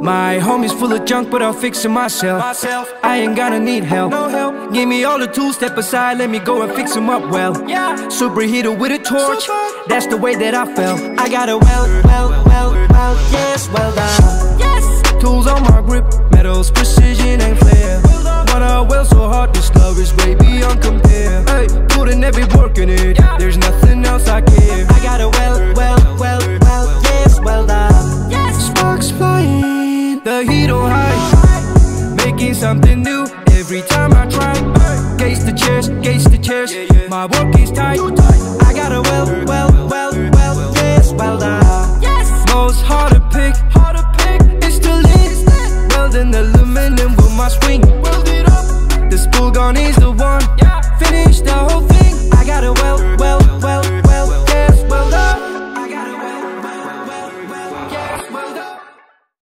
My homies full of junk, but I'll fix it myself. Myself. I ain't gonna need help. No help. Give me all the tools, step aside, let me go and fix them up well. Yeah. Superheater with a torch, Super. that's the way that I felt. I got a well, well, well, well, yes, well done. Yes. Tools on my grip, metals, precision and flair. Wanna well so hard, this love is way beyond compare. Hey, putting the heat on high. Making something new every time I try. Gaze the chairs, gaze the chairs. My work is tight. I got a well, well, well, well, yes, well done. Yes. Most hard to pick, hard to pick It's the lid Welding aluminum with my swing. Weld it up. The spool gun is